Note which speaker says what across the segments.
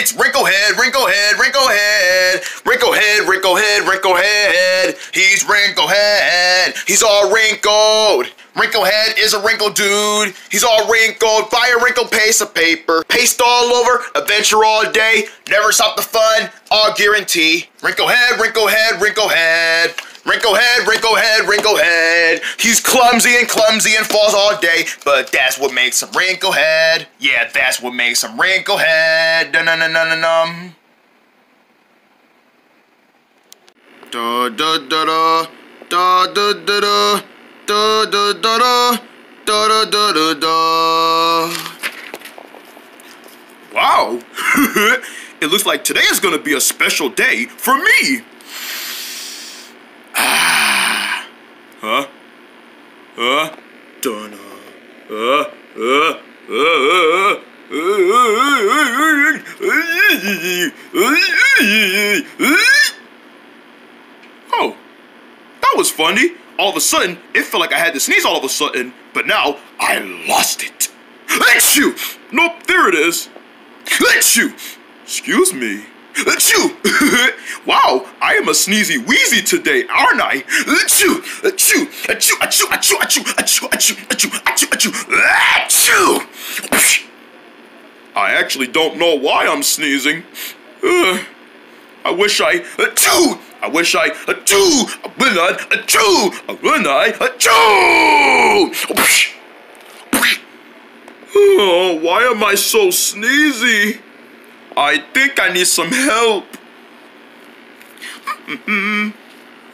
Speaker 1: It's wrinkle head, wrinkle head, wrinkle head, wrinkle head, wrinkle head, wrinkle head. He's wrinkle head. He's all wrinkled. Wrinkle head is a wrinkled dude. He's all wrinkled. A wrinkled piece of paper. Paste all over. Adventure all day. Never stop the fun. All guarantee. Wrinkle head, wrinkle head, wrinkle head. Wrinkle head, wrinkle head, wrinkle head. He's clumsy and clumsy and falls all day, but that's what makes him wrinkle head. Yeah, that's what makes him wrinkle head. Dun dun dun dun dun. Da da da da da da da da da da da da da da da da. Wow! it looks like today is gonna be a special day for me. Ah. Huh? Huh? Dun. Uh. Uh. Uh. Oh, that was funny. All of a sudden, it felt like I had to sneeze all of a sudden, but now I lost it. Achoo! Nope, there it is. Achoo! Excuse me. Achoo! wow, I am a sneezy wheezy today, aren't I? Achoo! Achoo! Achoo! Achoo! Achoo! Achoo! Achoo! Achoo! Achoo! Achoo! Achoo! Achoo! I actually don't know why I'm sneezing. Uh, I wish I achoo! I wish I achoo! I will not achoo! I will not achoo! Oh, why am I so sneezy? I think I need some help. oh,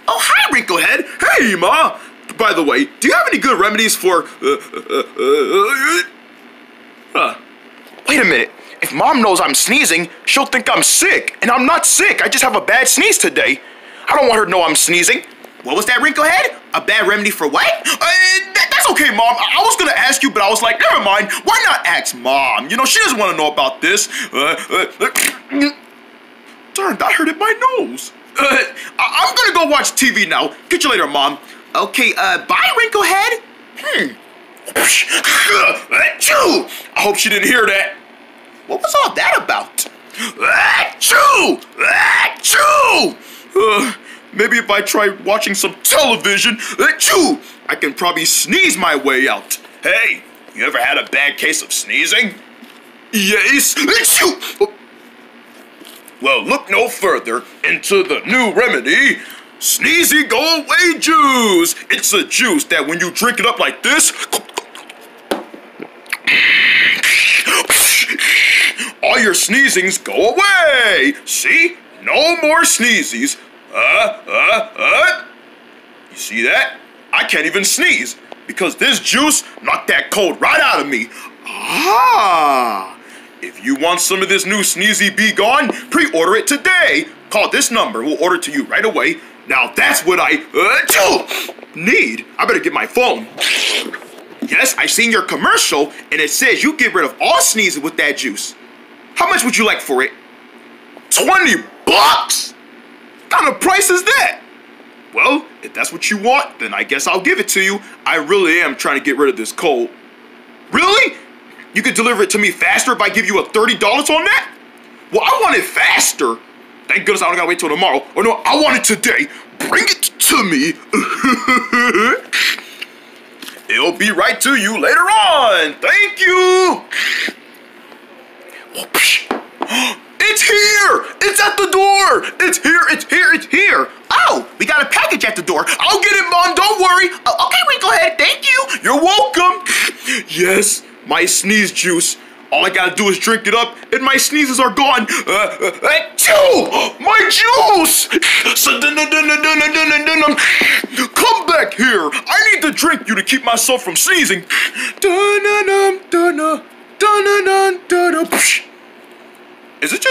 Speaker 1: hi, Wrinklehead. Hey, Ma. By the way, do you have any good remedies for... Uh, uh, uh, huh. Wait a minute. If Mom knows I'm sneezing, she'll think I'm sick. And I'm not sick. I just have a bad sneeze today. I don't want her to know I'm sneezing. What was that, Wrinklehead? A bad remedy for what? That's okay, Mom. I, I, was gonna ask you, but I was like, never mind. Why not ask Mom? You know, she doesn't want to know about this. Uh, uh, uh darn, that hurted my nose. Uh, I, am gonna go watch TV now. Get you later, Mom. Okay, uh, bye, Wrinklehead. Hmm. Achoo! I hope she didn't hear that. What was all that about? Achoo! Achoo! Uh, maybe if I try watching some television, achoo, I can probably sneeze my way out. Hey, you ever had a bad case of sneezing? Yes. Achoo! Well, look no further into the new remedy, Sneezy Go Away Juice. It's a juice that when you drink it up like this, all your sneezings go away. See? No more sneezies. Uh, uh, uh. You see that? I can't even sneeze because this juice knocked that cold right out of me. Ah! If you want some of this new Sneezy Be Gone, pre-order it today. Call this number, we'll order it to you right away. Now that's what I uh, need. I better get my phone. Yes, I seen your commercial, and it says you get rid of all sneezing with that juice. How much would you like for it? 20 bucks? Kind of price is that? Well, if that's what you want, then I guess I'll give it to you. I really am trying to get rid of this cold. Really? You could deliver it to me faster if I give you a $30 on that? Well, I want it faster. Thank goodness I don't gotta wait till tomorrow. Or no, I want it today. Bring it to me. It'll be right to you later on. Thank you. Here! It's at the door! It's here, it's here, it's here! Oh, we got a package at the door. I'll get it, Mom, don't worry. Uh, okay, Wrinklehead, thank you. You're welcome. Yes, my sneeze juice. All I gotta do is drink it up, and my sneezes are gone. Uh, uh, uh, my juice! Come back here. I need to drink you to keep myself from sneezing. It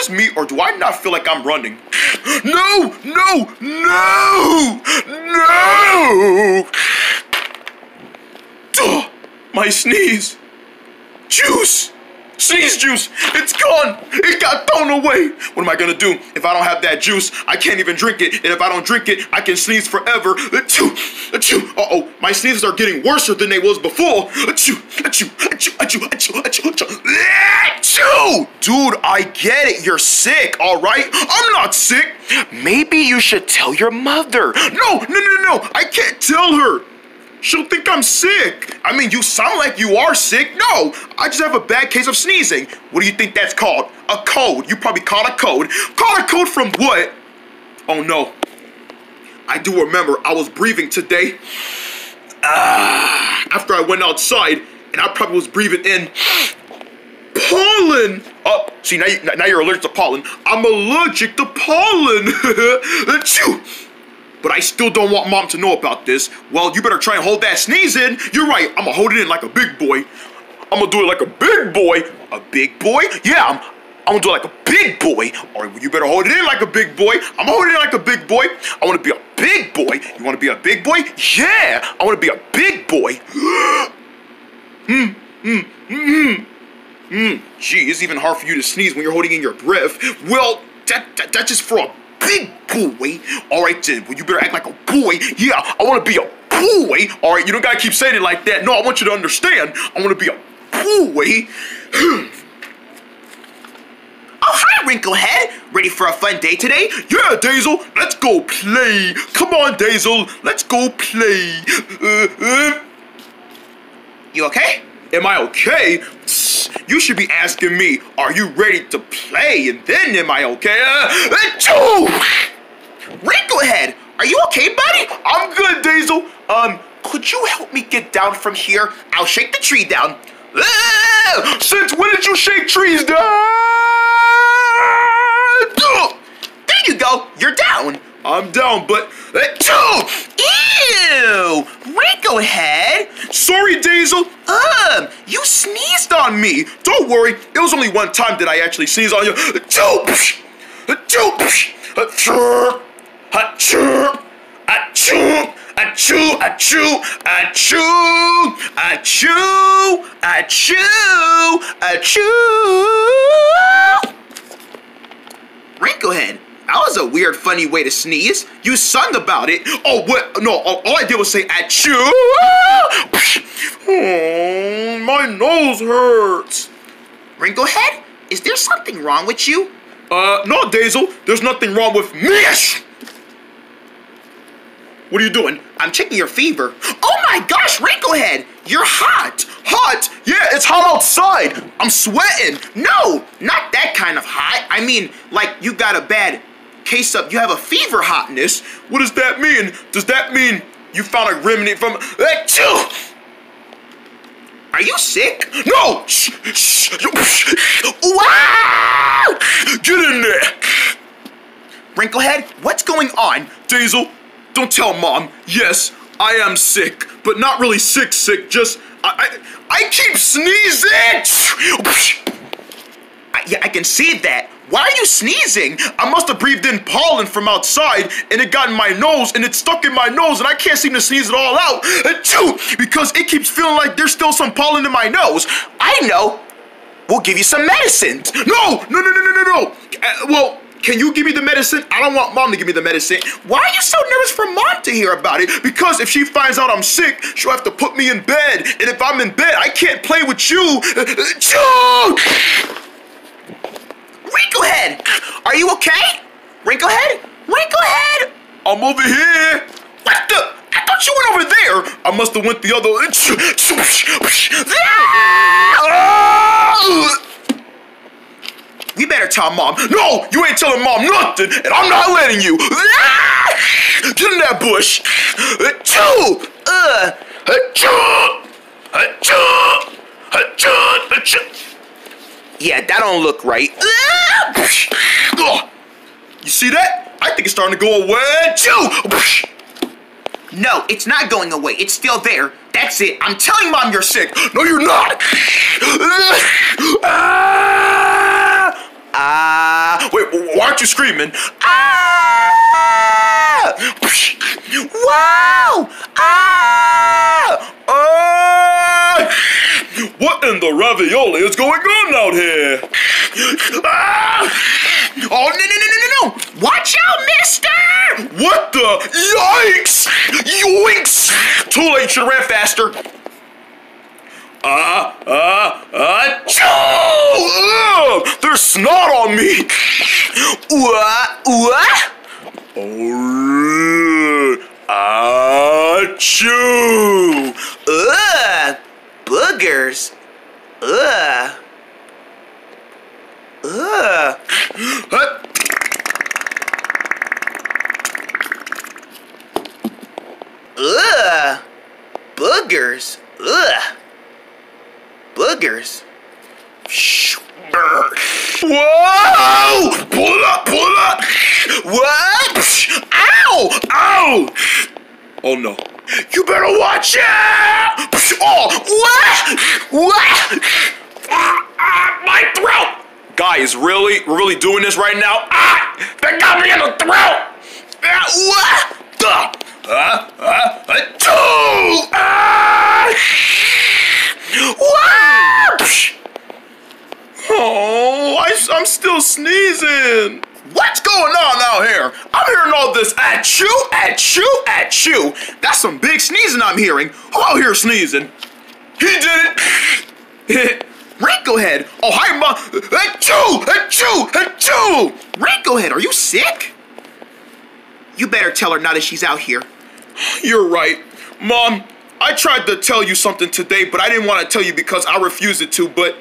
Speaker 1: just me, or do I not feel like I'm running? No! No! No! No! Duh, my sneeze. Juice! Sneeze juice. It's gone. It got thrown away. What am I gonna do if I don't have that juice? I can't even drink it. And if I don't drink it, I can sneeze forever. Achoo, achoo. Uh-oh, my sneezes are getting worse than they was before. Achoo, achoo, achoo, achoo, achoo, achoo, achoo. Achoo! Dude, I get it. You're sick, all right? I'm not sick. Maybe you should tell your mother. No, no, no, no. I can't tell her. She'll think I'm sick. I mean, you sound like you are sick. No, I just have a bad case of sneezing. What do you think that's called? A code. You probably caught a code. Caught a code from what? Oh no. I do remember I was breathing today. Ah, after I went outside, and I probably was breathing in pollen. Oh, see now, you, now you're allergic to pollen. I'm allergic to pollen. Achoo but I still don't want mom to know about this. Well, you better try and hold that sneeze in. You're right, I'm gonna hold it in like a big boy. I'm gonna do it like a big boy. A big boy? Yeah, I'm, I'm gonna do it like a big boy. Well, you better hold it in like a big boy. I'm gonna hold it like a big boy. I wanna be a big boy. You wanna be a big boy? Yeah, I wanna be a big boy. Hmm, hmm, hmm, hmm. Gee, it's even hard for you to sneeze when you're holding in your breath. Well, that, that that's just for a big boy. All right, then. Well, you better act like a boy. Yeah, I want to be a boy. All right, you don't gotta keep saying it like that. No, I want you to understand. I want to be a boy.
Speaker 2: Oh, hi, Wrinklehead. Ready for a fun day today?
Speaker 1: Yeah, Dazel, let's go play. Come on, Dazel, let's go play. Uh, uh.
Speaker 2: You okay?
Speaker 1: Am I okay? You should be asking me, are you ready to play? And then am I okay? Uh!
Speaker 2: Wrinklehead, are you okay, buddy?
Speaker 1: I'm good, Dazel.
Speaker 2: Um, could you help me get down from here? I'll shake the tree down.
Speaker 1: Ah! Since when did you shake trees down?
Speaker 2: There you go. You're down.
Speaker 1: I'm down, but eh,
Speaker 2: Ew! Wrinklehead!
Speaker 1: Sorry, Diesel.
Speaker 2: Um, you sneezed on me.
Speaker 1: Don't worry, it was only one time that I actually sneezed on you. Achoo! Achoo! Achoo! Achoo! Achoo! Achoo! Achoo!
Speaker 2: Was a weird, funny way to sneeze. You sung about it.
Speaker 1: Oh, what? No, all, I did was say achoo! Oh, my nose hurts.
Speaker 2: Wrinklehead, is there something wrong with you?
Speaker 1: Uh, no, Dazel. There's nothing wrong with me. What are you doing?
Speaker 2: I'm checking your fever. Oh my gosh, Wrinklehead, you're hot.
Speaker 1: Hot? Yeah, it's hot outside. I'm sweating.
Speaker 2: No, not that kind of hot. I mean, like you got a bad case of, you have a fever hotness.
Speaker 1: What does that mean? Does that mean you found a remnant from achoo?
Speaker 2: Are you sick?
Speaker 1: No! Shh! Shh!
Speaker 2: Wow!
Speaker 1: Get in there!
Speaker 2: Wrinklehead, what's going on?
Speaker 1: Dazel, don't tell mom. Yes, I am sick, but not really sick sick, just I I, I keep sneezing!
Speaker 2: I, yeah, I can see that. Why are you sneezing?
Speaker 1: I must have breathed in pollen from outside and it got in my nose and it's stuck in my nose and I can't seem to sneeze it all out. Uh, Achoo! Because it keeps feeling like there's still some pollen in my nose.
Speaker 2: I know. We'll give you some medicine.
Speaker 1: No! No, no, no, no, no, no! Uh, well, can you give me the medicine? I don't want mom to give me the medicine.
Speaker 2: Why are you so nervous for mom to hear about it?
Speaker 1: Because if she finds out I'm sick, she'll have to put me in bed. And if I'm in bed, I can't play with you. Uh, uh, Achoo!
Speaker 2: Wrinklehead! Are you okay? Wrinklehead? Wrinklehead!
Speaker 1: I'm over here.
Speaker 2: What the? I thought you went over there.
Speaker 1: I must have went the other.
Speaker 2: We better tell mom.
Speaker 1: No, you ain't telling mom nothing, and I'm not letting you. Get in that bush. Achoo!
Speaker 2: Uh.
Speaker 1: Achoo! Achoo! Achoo! Achoo!
Speaker 2: Yeah, that don't look right.
Speaker 1: You see that? I think it's starting to go away too.
Speaker 2: No, it's not going away. It's still there. That's it. I'm telling mom you're sick.
Speaker 1: No, you're not.
Speaker 2: Ah!
Speaker 1: Uh, Wait, why aren't you screaming?
Speaker 2: Ah! Wow! Ah!
Speaker 1: Uh, What in the ravioli is going on out here?
Speaker 2: Ah! Oh, no, no, no, no, no, no! Watch out, mister!
Speaker 1: What the? Yikes! Yoinks! Too late, should have ran faster. Ah, ah, ah, choo! There's snot on me!
Speaker 2: What? What?
Speaker 1: Oh, ah, choo!
Speaker 2: Ugh! Boogers. Ugh. Ugh. Ugh. Boogers. Ugh. Boogers.
Speaker 1: Whoa! Pull up, pull up!
Speaker 2: What? Ow!
Speaker 1: Ow! Oh no.
Speaker 2: You better watch out! Oh, what? What?
Speaker 1: Ah, ah, my throat! Guys, really? Really doing this right now? Ah! They got me in the throat!
Speaker 2: Ah, What?
Speaker 1: Ah! Ah! Ah! Ah! Choo! Ah!
Speaker 2: What?
Speaker 1: Oh, I, I'm still sneezing. What's going on out here? Hearing all this achoo, achoo, achoo. That's some big sneezing I'm hearing. Who out here sneezing? He did it.
Speaker 2: Wrinklehead.
Speaker 1: oh, hi, ma. Achoo, achoo, achoo.
Speaker 2: Wrinklehead, are you sick? You better tell her now that she's out here.
Speaker 1: You're right. Mom, I tried to tell you something today, but I didn't want to tell you because I refused it to. But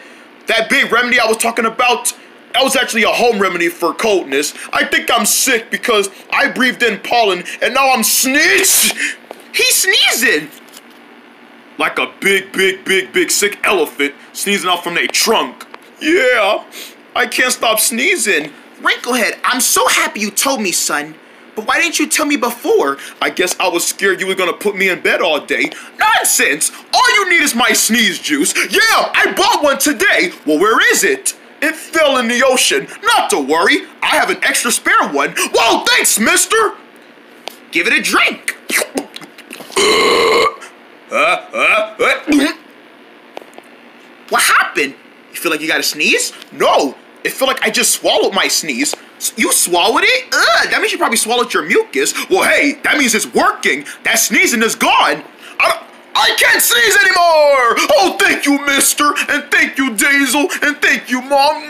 Speaker 1: that big remedy I was talking about, that was actually a home remedy for coldness. I think I'm sick because I breathed in pollen and now I'm sneezing.
Speaker 2: He's sneezing.
Speaker 1: Like a big, big, big, big sick elephant sneezing out from their trunk. Yeah, I can't stop sneezing.
Speaker 2: Wrinklehead, I'm so happy you told me, son. But why didn't you tell me before?
Speaker 1: I guess I was scared you were gonna put me in bed all day. Nonsense! All you need is my sneeze juice. Yeah, I bought one today. Well, where is it? It fell in the ocean. Not to worry, I have an extra spare one. Whoa, thanks, mister!
Speaker 2: Give it a drink.
Speaker 1: Uh, uh, uh.
Speaker 2: What happened? You feel like you gotta sneeze?
Speaker 1: No, it felt like I just swallowed my sneeze.
Speaker 2: You swallowed it? Ugh, that means you probably swallowed your mucus.
Speaker 1: Well, hey, that means it's working. That sneezing is gone. I, I can't sneeze anymore. Oh, thank you, mister. And thank you, Daisel. And thank you, mom.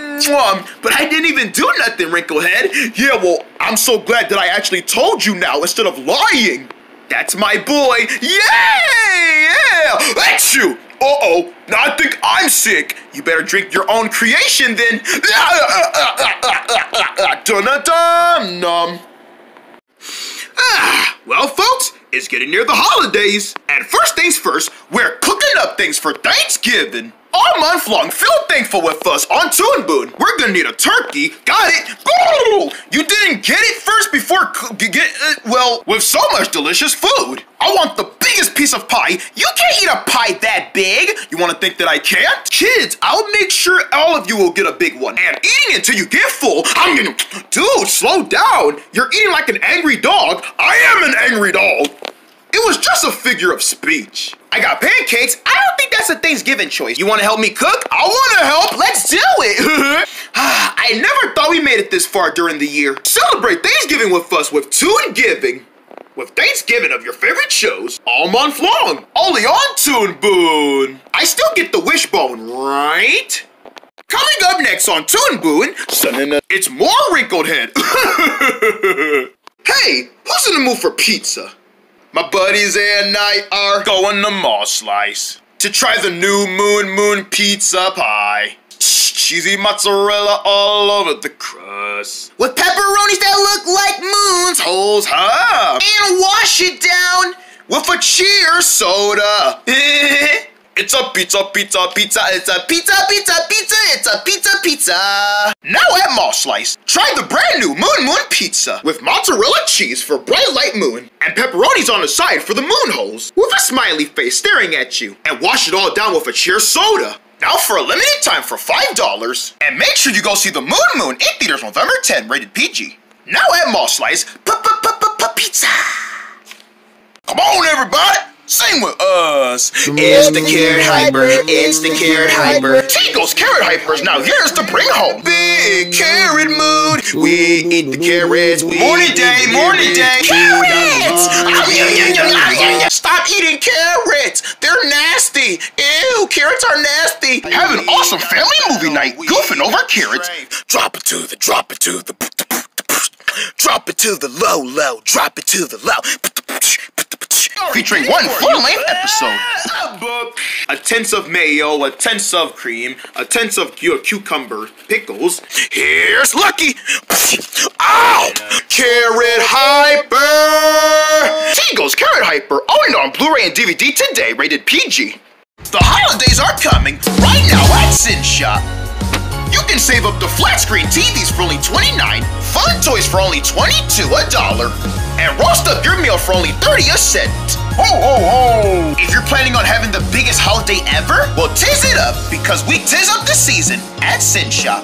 Speaker 2: But I didn't even do nothing, Wrinklehead.
Speaker 1: Yeah, well, I'm so glad that I actually told you now instead of lying.
Speaker 2: That's my boy.
Speaker 1: Yay! Yeah! That's you! Uh-oh, now I think I'm sick. You better drink your own creation then. Dun-dun-dun, num.
Speaker 2: Ah, well, folks, it's getting near the holidays. And first things first, we're cooking up things for Thanksgiving.
Speaker 1: All month long, feel thankful with us on Toon Boon. We're gonna need a turkey. Got it. Boo! You didn't get it first before get uh, well with so much delicious food. I want the biggest piece of pie.
Speaker 2: You can't eat a pie that big.
Speaker 1: You want to think that I can't? Kids, I'll make sure all of you will get a big one. And eating until you get full. I'm gonna, dude, slow down. You're eating like an angry dog. I am an angry dog. It was just a figure of speech.
Speaker 2: I got pancakes. I don't think that's a Thanksgiving choice. You want to help me cook?
Speaker 1: I want to help.
Speaker 2: Let's do it. Ah, I never thought we made it this far during the year.
Speaker 1: Celebrate Thanksgiving with us with Toon Giving. With Thanksgiving of your favorite shows all month long. Only on Toon Boon.
Speaker 2: I still get the wishbone, right? Coming up next on Toon Boon,
Speaker 1: It's more wrinkled head.
Speaker 2: hey, who's in the mood for pizza?
Speaker 1: My buddies and I are going to Mall Slice to try the new Moon Moon Pizza Pie. Cheesy mozzarella all over the crust.
Speaker 2: With pepperonis that look like moons,
Speaker 1: Holes high.
Speaker 2: and wash it down
Speaker 1: With a cheer soda. it's a pizza, pizza, pizza. It's a
Speaker 2: pizza, pizza, pizza. It's a pizza, pizza.
Speaker 1: Now at Mall Slice, try the brand new Moon Moon Pizza with mozzarella cheese for bright light moon and pepperonis on the side for the moon holes with a smiley face staring at you and wash it all down with a cheer soda. Now for a limited time for $5 and make sure you go see the Moon Moon in theaters November 10 rated PG. Now at Mall Slice, p-p-p-p-pizza. Come on everybody, Same with us.
Speaker 2: It's the carrot hyper. It's the carrot hyper. Tigo's carrot hypers. Now here's to bring home. Big carrot mood. We eat the carrots. We
Speaker 1: Morning day, morning day.
Speaker 2: Carrots. Ah, Stop eating carrots. They're nasty. Ew, carrots are nasty.
Speaker 1: Have an awesome family movie night goofing over carrots.
Speaker 2: Drop it to the, drop it to the, drop it to the low, low, drop it to the low.
Speaker 1: Featuring one full-length episode.
Speaker 2: A tenth of mayo, a tenth of cream, a tenth of cu- cucumber, pickles. Here's Lucky. Ow! Carrot Hyper.
Speaker 1: Tigo's Carrot Hyper, only on Blu-ray and DVD today, rated PG.
Speaker 2: The holidays are coming right now at Sin Shop. You can save up to flat screen TVs for only 29, fun toys for only 22 a dollar, and roast up your meal for only 30 a cent.
Speaker 1: Ho ho ho!
Speaker 2: If you're planning on having the biggest holiday ever, well, tiz it up because we tiz up the season at Sin Shop.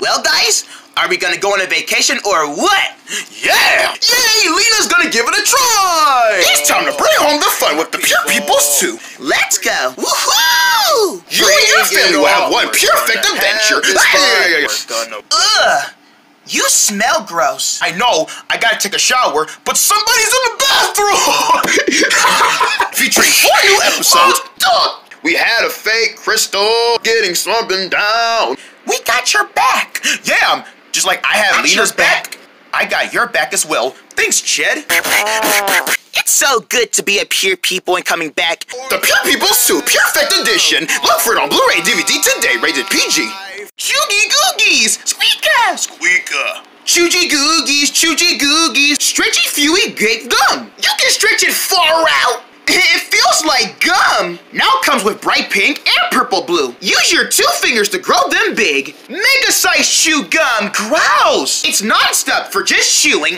Speaker 2: Well, guys, are we gonna go on a vacation or what?
Speaker 1: Yeah! Yay! Lena's gonna give it a try! It's time to bring home the fun with the Pure Peoples too.
Speaker 2: Let's go! Woohoo!
Speaker 1: You and your family will have one perfect adventure.
Speaker 2: Ugh! You smell gross.
Speaker 1: I know, I gotta take a shower, but somebody's in the bathroom! Featuring four new episodes. Oh, we had a fake crystal getting slumping down.
Speaker 2: We got your back.
Speaker 1: Yeah, um, just like I have
Speaker 2: Got
Speaker 1: Lena's
Speaker 2: back.
Speaker 1: back, I got your back as well. Thanks, Ched.
Speaker 2: It's so good to be a pure people and coming back.
Speaker 1: The Pure Peoples 2 Perfect Edition. Look for it on Blu-ray DVD today, rated PG.
Speaker 2: Choogy Googies! Squeaker!
Speaker 1: Squeaker.
Speaker 2: Choogy Googies, Choogy Googies, stretchy Fewy grape gum. You can stretch it far out. It feels like gum. Now it comes with bright pink and purple blue. Use your two fingers to grow them big. Mega size chew gum. Grouse. It's non-stop for just chewing.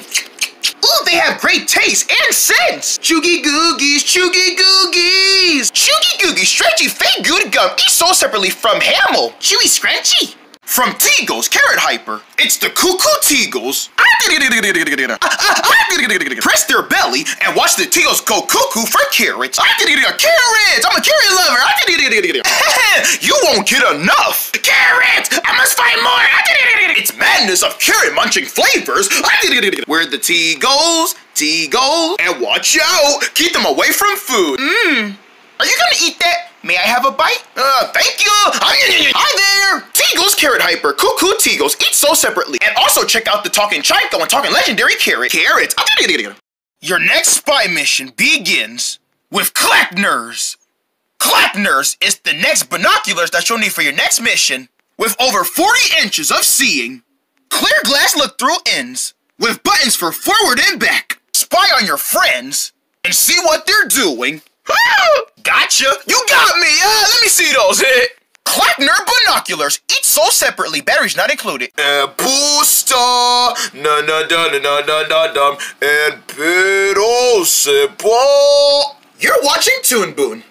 Speaker 2: Ooh, they have great taste and sense. Choogy Googies, Choogy Googies. Choogy Googies, stretchy fake good gum. Each sold separately from Hamel. Chewy scrunchy.
Speaker 1: From Tigo's Carrot Hyper, it's the Cuckoo Tigos. Press their belly and watch the Tigos go cuckoo for carrots. Carrots! I'm a carrot lover. You won't get enough.
Speaker 2: Carrots! I must find more!
Speaker 1: It's madness of carrot munching flavors. Where the tea goes, and watch out, keep them away from food.
Speaker 2: Mmm. Are you gonna eat that? May I have a bite?
Speaker 1: Uh, thank you. Hi there. Tigos Carrot Hyper, Cuckoo Tigos, eat so separately. And also check out the Talking Chico and Talking Legendary Carrot. Carrots. Your next spy mission begins with Clackners. Clackners is the next binoculars that you'll need for your next mission. With over 40 inches of seeing, clear glass look-through ends, with buttons for forward and back. Spy on your friends and see what they're doing. gotcha! You got me! Uh, let me see those. Clackner binoculars, each sold separately, batteries not included. And booster, na na da na na na na dum, and pedal. You're watching Toon Boon.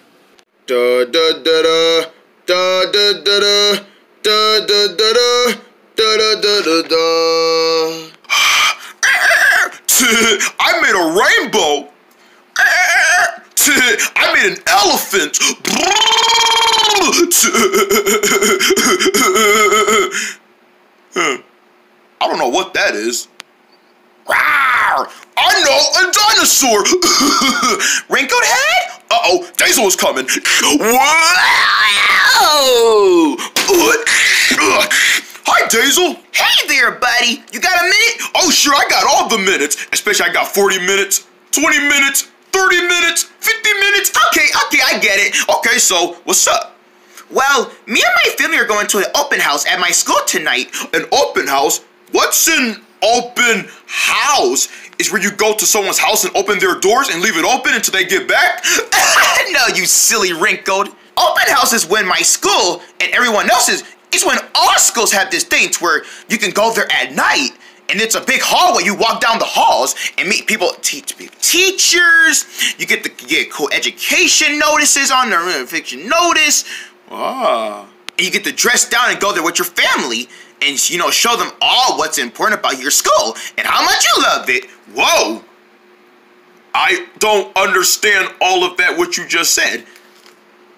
Speaker 1: Da da da da da da da da da da da da da da da da I made a rainbow. I made an elephant. I don't know what that is. I know a dinosaur. Wrinkled head? Uh oh, Daisel is coming. Wow! Hi, Daisel.
Speaker 2: Hey there, buddy. You got a minute?
Speaker 1: Oh, sure, I got all the minutes. Especially, I got 40 minutes, 20 minutes, 30 minutes, 50 minutes. Okay, okay, I get it. Okay, so what's up?
Speaker 2: Well, me and my family are going to an open house at my school tonight.
Speaker 1: An open house? What's an open house? Is where you go to someone's house and open their doors and leave it open until they get back?
Speaker 2: no, you silly wrinkled. Open house is when my school and everyone else's, it's when all schools have this thing to where you can go there at night and it's a big hallway. You walk down the halls and meet people, teach people, teachers. You get the you get cool education notices on the fiction notice.
Speaker 1: Ah.
Speaker 2: And you get to dress down and go there with your family and you know show them all what's important about your school and how much you love it.
Speaker 1: Whoa. I don't understand all of that what you just said.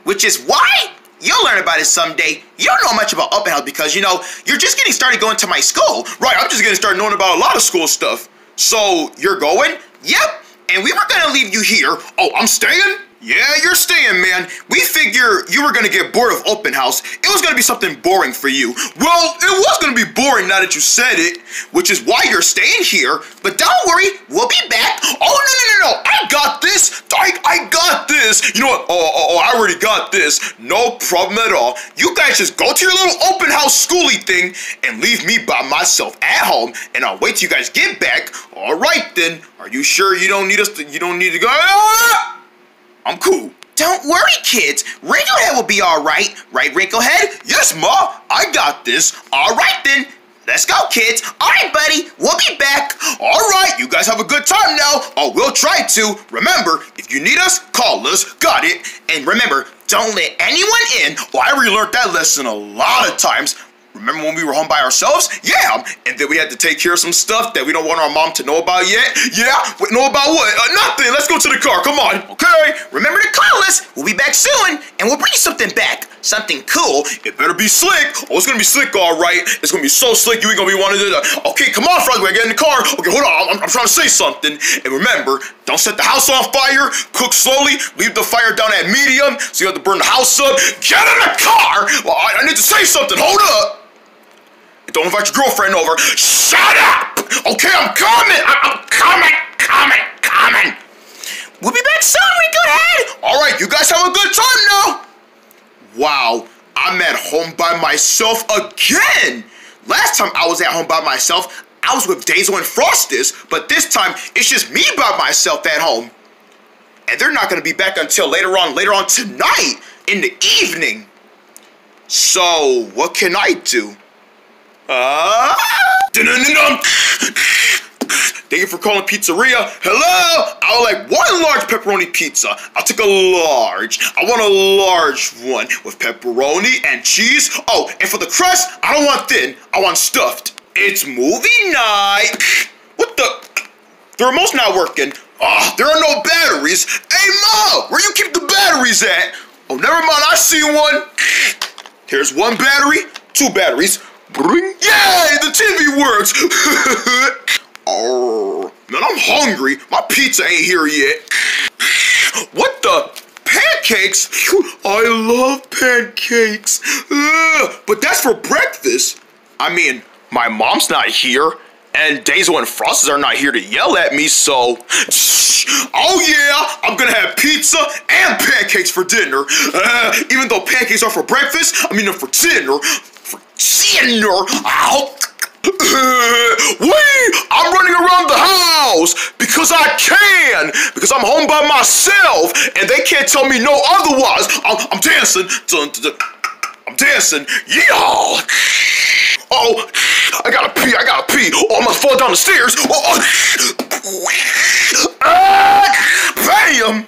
Speaker 2: Which is why you'll learn about it someday. You don't know much about open house because, you know, you're just getting started going to my school.
Speaker 1: Right, I'm just getting started knowing about a lot of school stuff. So, you're going?
Speaker 2: Yep, and we were gonna leave you here.
Speaker 1: Oh, I'm staying?
Speaker 2: Yeah, you're staying, man. We figure you were gonna get bored of open house. It was gonna be something boring for you.
Speaker 1: Well, it was gonna be boring now that you said it, which is why you're staying here.
Speaker 2: But don't worry, we'll be back.
Speaker 1: Oh, no, no, no, no. I got this. I, I got this. You know what? Oh, oh, oh, I already got this. No problem at all. You guys just go to your little open house schooly thing and leave me by myself at home, and I'll wait till you guys get back. All right, then. Are you sure you don't need us to, you don't need to go? Ah! I'm cool.
Speaker 2: Don't worry, kids. Wrinklehead will be all right. Right, Wrinklehead?
Speaker 1: Yes, Ma. I got this.
Speaker 2: All right, then. Let's go, kids. All right, buddy. We'll be back.
Speaker 1: All right, you guys have a good time now. Oh, we'll try to. Remember, if you need us, call us. Got it.
Speaker 2: And remember, don't let anyone in.
Speaker 1: Well, I relearned that lesson a lot of times. Remember when we were home by ourselves? Yeah, and then we had to take care of some stuff that we don't want our mom to know about yet. Yeah, Wait, know about what? Uh, nothing. Let's go to the car. Come on.
Speaker 2: Okay. Remember to call us. We'll be back soon, and we'll bring you something back. Something cool.
Speaker 1: It better be slick. Oh, it's gonna be slick, all right. It's gonna be so slick, you ain't gonna be wanting to. Okay, come on, Frog. We get in the car. Okay, hold on. I'm, I'm trying to say something. And remember, don't set the house on fire. Cook slowly. Leave the fire down at medium, so you have to burn the house up. Get in the car. Well, I, I need to say something. Hold up. Don't invite your girlfriend over. Shut up! Okay, I'm coming! I'm coming, coming, coming!
Speaker 2: We'll be back soon, we go ahead!
Speaker 1: Alright, you guys have a good time now! Wow, I'm at home by myself again! Last time I was at home by myself, I was with Daisy and Frostus, but this time it's just me by myself at home. And they're not gonna be back until later on, later on tonight, in the evening. So, what can I do? Uh, Thank you for calling Pizzeria. Hello? I would like one large pepperoni pizza. I'll take a large. I want a large one with pepperoni and cheese. Oh, and for the crust, I don't want thin. I want stuffed. It's movie night. What the? The remote's not working. Oh, there are no batteries. Hey, Ma, where you keep the batteries at? Oh, never mind. I see one. Here's one battery, two batteries. Bring. Yay! The TV works! oh, man, I'm hungry. My pizza ain't here yet. What the? Pancakes? I love pancakes. but that's for breakfast. I mean, my mom's not here, and Daisy and Frosties are not here to yell at me, so. Oh, yeah, I'm gonna have pizza and pancakes for dinner. Uh, even though pancakes are for breakfast, I mean, for dinner. Senior, out. Wait, I'm running around the house because I can, because I'm home by myself and they can't tell me no otherwise. I'm, I'm dancing, dun, dun, dun. I'm dancing, yeah. Oh, I gotta pee, I gotta pee. Oh, I'm gonna fall down the stairs. Oh, oh. Ah, bam.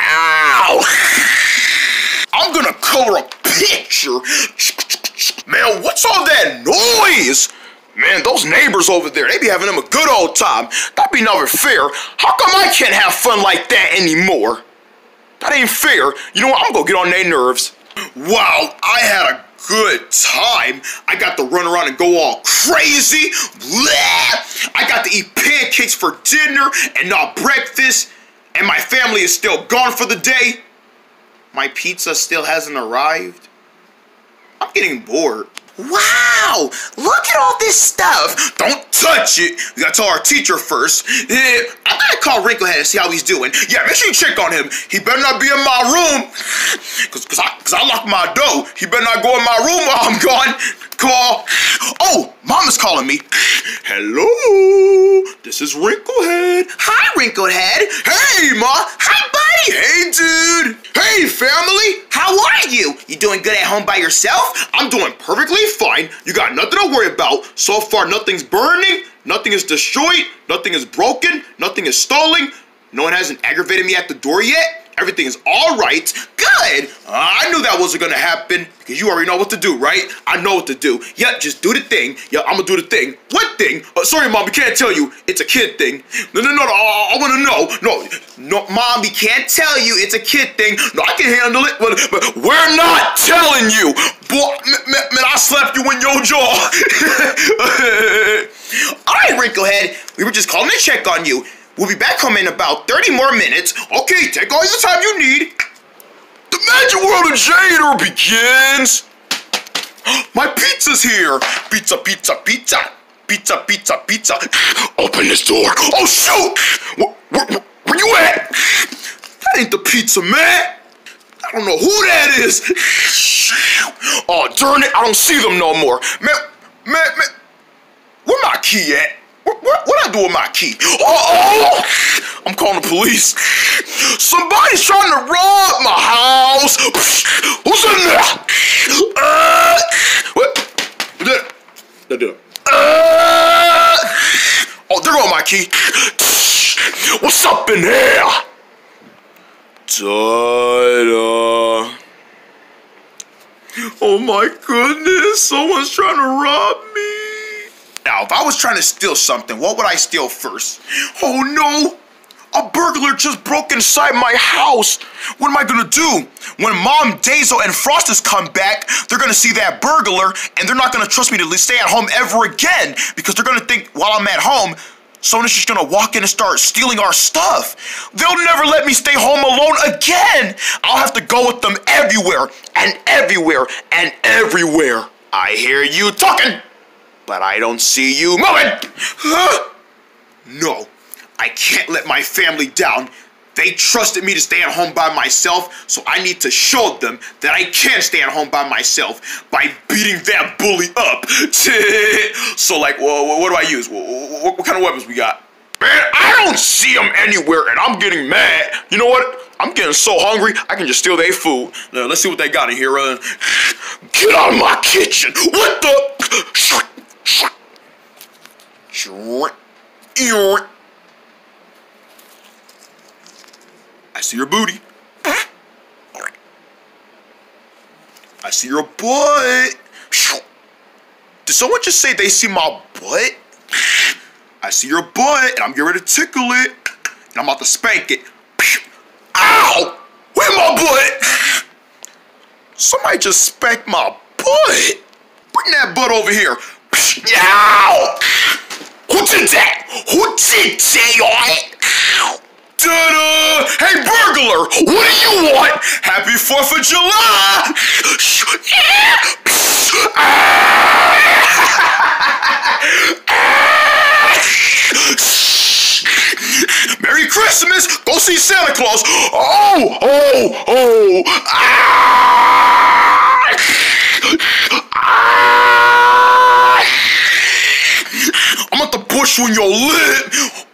Speaker 1: Ow. I'm gonna color a picture. Man, what's all that noise? Man, those neighbors over there, they be having them a good old time. That be never fair. How come I can't have fun like that anymore? That ain't fair. You know what? I'm gonna get on their nerves. Wow, I had a good time. I got to run around and go all crazy. Blah. I got to eat pancakes for dinner and not breakfast. And my family is still gone for the day. My pizza still hasn't arrived. I'm getting bored.
Speaker 2: Wow! Look at all this stuff!
Speaker 1: Don't touch it! We gotta tell our teacher first. Eh, I'm gonna call Wrinklehead and see how he's doing. Yeah, make sure you check on him. He better not be in my room. Cause, cause, I, cause I locked my door. He better not go in my room while I'm gone. Call. Oh, Mama's calling me. Hello, this is Wrinklehead.
Speaker 2: Hi, Wrinklehead.
Speaker 1: Hey, Ma.
Speaker 2: Hi, buddy.
Speaker 1: Hey, dude. Hey, family.
Speaker 2: How are you? You doing good at home by yourself?
Speaker 1: I'm doing perfectly fine. You got nothing to worry about. So far, nothing's burning, nothing is destroyed, nothing is broken, nothing is stolen. No one hasn't aggravated me at the door yet. Everything is all right. Good. I knew that wasn't gonna happen because you already know what to do, right? I know what to do. Yeah, just do the thing. Yeah, I'm gonna do the thing. What thing? Uh, sorry, mom, we can't tell you. It's a kid thing. No, no, no, no. I, I want to know. No, no, mom, we can't tell you. It's a kid thing. No, I can handle it, but, but we're not telling you. Boy, man, man I slapped you in your jaw.
Speaker 2: all right, Wrinklehead. We were just calling to check on you. We'll be back home in about 30 more minutes.
Speaker 1: Okay, take all the time you need. The magic world of Jador begins. My pizza's here. Pizza, pizza, pizza. Pizza, pizza, pizza. Open this door. Oh, shoot! Where, where, where you at? That ain't the pizza man. I don't know who that is. Oh, darn it. I don't see them no more. Man, man, man. Where my key at? What, what, what I do with my key? Oh, oh! I'm calling the police. Somebody's trying to rob my house. Who's in there? Uh, what? That, that, that. Uh, oh, there go my key. What's up in here? Da-da. Oh my goodness, someone's trying to rob me. Now, if I was trying to steal something, what would I steal first? Oh no! A burglar just broke inside my house. What am I gonna do? When Mom, Dazo, and Frostus come back, they're gonna see that burglar and they're not gonna trust me to stay at home ever again because they're gonna think while I'm at home, someone's just gonna walk in and start stealing our stuff. They'll never let me stay home alone again. I'll have to go with them everywhere and everywhere and everywhere. I hear you talking, but I don't see you moving. Huh? No. I can't let my family down. They trusted me to stay at home by myself, so I need to show them that I can stay at home by myself by beating that bully up. so, like, what, what do I use? What, what, kind of weapons we got? Man, I don't see them anywhere, and I'm getting mad. You know what? I'm getting so hungry, I can just steal their food. Now, let's see what they got in here. Uh, get out of my kitchen. What the? I see your booty. I see your butt. Did someone just say they see my butt? I see your butt, and I'm getting ready to tickle it, and I'm about to spank it. Ow! Where my butt? Somebody just spanked my butt. Bring that butt over here. Ow! Ta-da! Hey, burglar! What do you want? Happy 4th of July! Merry Christmas! Go see Santa Claus! Oh! Oh! Oh! Ah! Ah! I'm at the push when you're lit! Boom!